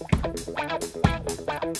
Bye.